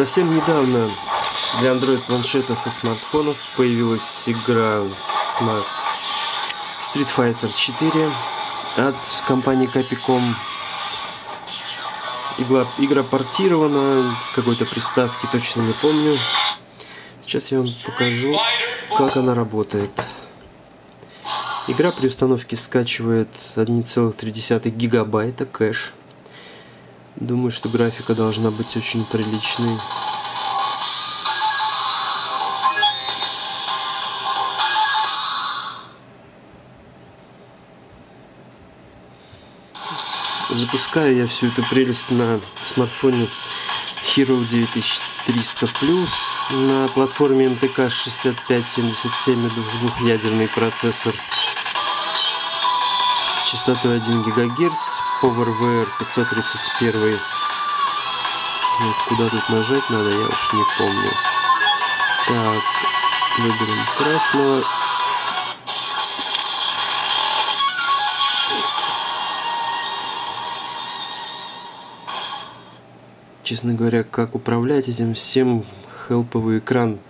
Совсем недавно для Android планшетов и смартфонов появилась игра Street Fighter 4 от компании Capcom. Игра, игра портирована с какой-то приставки, точно не помню. Сейчас я вам покажу, как она работает. Игра при установке скачивает 1,3 гигабайта кэш. Думаю, что графика должна быть очень приличной. Запускаю я всю эту прелесть на смартфоне Hero 9300 Plus на платформе MTK 6577 двухъядерный процессор с частотой 1 ГГц, PowerVR 531. Вот куда тут нажать надо, я уж не помню. Так, выберем красного. честно говоря, как управлять этим всем хелповый экран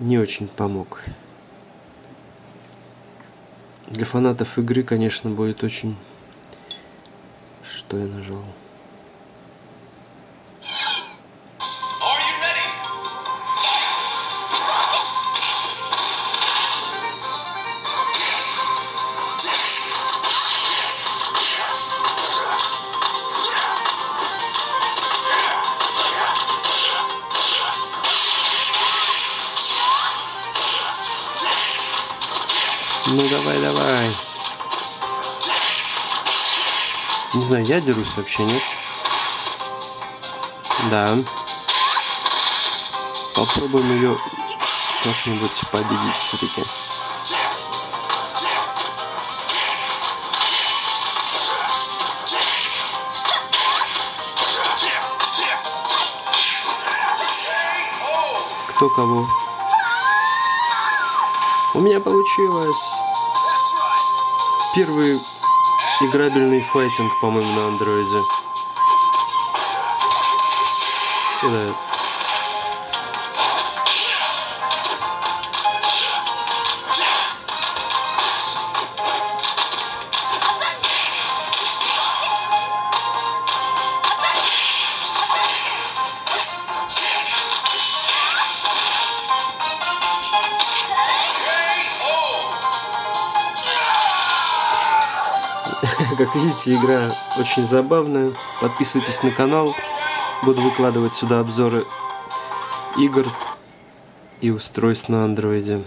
не очень помог. Для фанатов игры, конечно, будет очень... Что я нажал? Ну давай, давай. Не знаю, я дерусь вообще, нет? Да. Попробуем ее как-нибудь победить все-таки. Кто кого? У меня получилось первый играбельный файтинг, по-моему, на андроиде. Да. Как видите, игра очень забавная. Подписывайтесь на канал. Буду выкладывать сюда обзоры игр и устройств на андроиде.